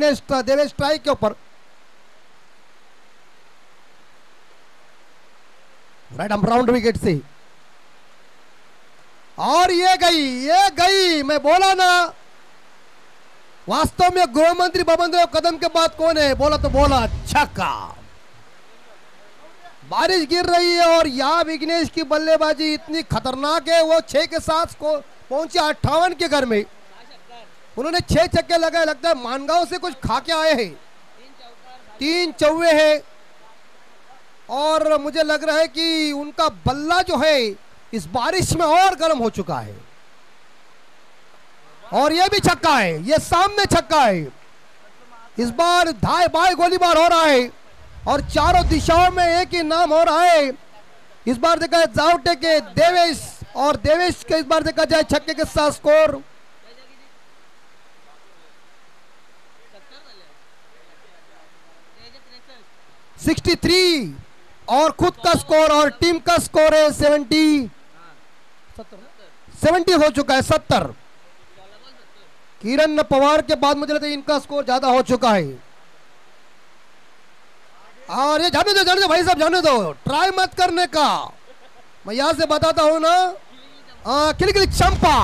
Vighnesh Devesh strike के ऊपर right हम राउंड विकेट से और ये गई ये गई, मैं बोला ना, वास्तव में गृह मंत्री बबन कदम के बाद कौन है? बोला तो बोला, छक्का। बारिश गिर रही है और यहाँ विघ्नेश की बल्लेबाजी इतनी खतरनाक है, वो छह के साथ पहुँचे अट्ठावन के घर में। उन्होंने छह छक्के लगाए, लगता है मानगांव से कुछ खा के आए हैं। तीन चौवे हैं। और मुझे लग रहा है कि उनका बल्ला जो है, इस बारिश में और गर्म हो चुका है। और यह भी छक्का है, ये सामने छक्का है। इस बार धाए बाय गोलीबार हो रहा है और चारों दिशाओं में एक ही नाम हो रहा है। इस बार देखा है जावटे के देवेश, और देवेश के इस बार देखा जाए छक्के के साथ स्कोर। सिक्सटी थ्री और खुद का स्कोर और टीम का स्कोर है सेवेंटी सेवेंटी हो चुका है, सत्तर। किरण पवार के बाद मुझे लगता है इनका स्कोर ज़्यादा हो चुका है। और ये जाने दो जाने दो भाई साहब, जाने दो। ट्राई मत करने का। मैं यहाँ से बताता हूँ ना। खिल खिल चंपा।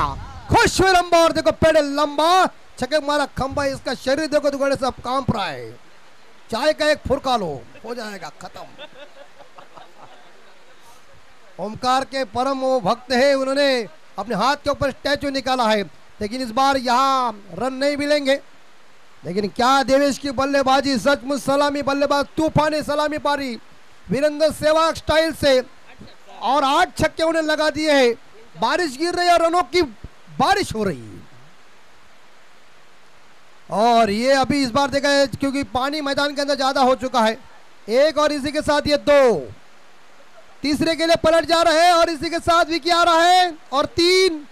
खुश हुए लंबा और देखो पेड़ लंबा। छके मारा खंबा, इसका शरीर देखो दुगड़े सब काँप रहा है। चाय का एक फुरका लो, हो जाएगा खत्म। ओमकार के परम वो भक्त है, उन्होंने अपने हाथ के ऊपर स्टैचू निकाला है। लेकिन इस बार यहाँ रन नहीं मिलेंगे। लेकिन क्या देवेश की बल्लेबाजी, सचमुच सलामी बल्लेबाज, तूफानी सलामी पारी, वीरेंद्र सहवाग स्टाइल से और आठ छक्के उन्हें लगा दिए हैं। बारिश गिर रही है रनों की बारिश हो रही है। और ये अभी इस बार देखा है, क्योंकि पानी मैदान के अंदर ज़्यादा हो चुका है। एक और इसी के साथ ये दो। तीसरे के लिए पलट जा रहे हैं और इसी के साथ विकी आ रहा है और तीन।